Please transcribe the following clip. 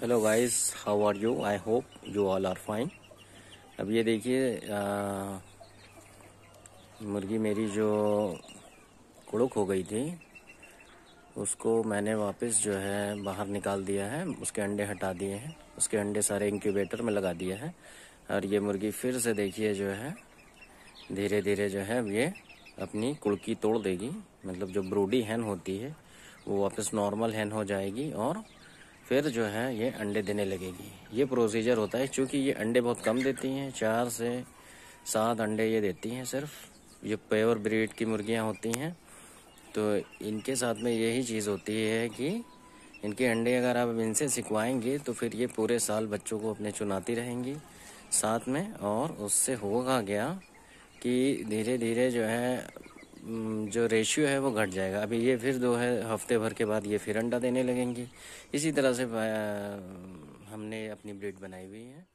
Hello guys how are you I hope you all are fine अब ये देखिए मुर्गी मेरी जो कुड़ुक हो गई थी, उसको मैंने वापस जो है बाहर निकाल दिया है। उसके अंडे हटा दिए हैं। उसके अंडे सारे इंक्यूबेटर में लगा दिए हैं। और ये मुर्गी फिर से देखिए जो है धीरे धीरे जो है अब ये अपनी कुड़की तोड़ देगी। मतलब जो ब्रूडी हैन होती है, वो वापस नॉर्मल हैन हो जाएगी और फिर जो है ये अंडे देने लगेगी। ये प्रोसीजर होता है क्योंकि ये अंडे बहुत कम देती हैं, चार से सात अंडे ये देती हैं सिर्फ़। ये प्योर ब्रीड की मुर्गियाँ होती हैं। तो इनके साथ में यही चीज़ होती है कि इनके अंडे अगर आप इनसे सिखवाएँगे तो फिर ये पूरे साल बच्चों को अपने चुनाती रहेंगी। साथ में और उससे होगा क्या कि धीरे धीरे जो है जो रेशियो है वो घट जाएगा। अभी ये फिर दो है, हफ़्ते भर के बाद ये फिर अंडा देने लगेंगी। इसी तरह से हमने अपनी ब्रीड बनाई हुई है।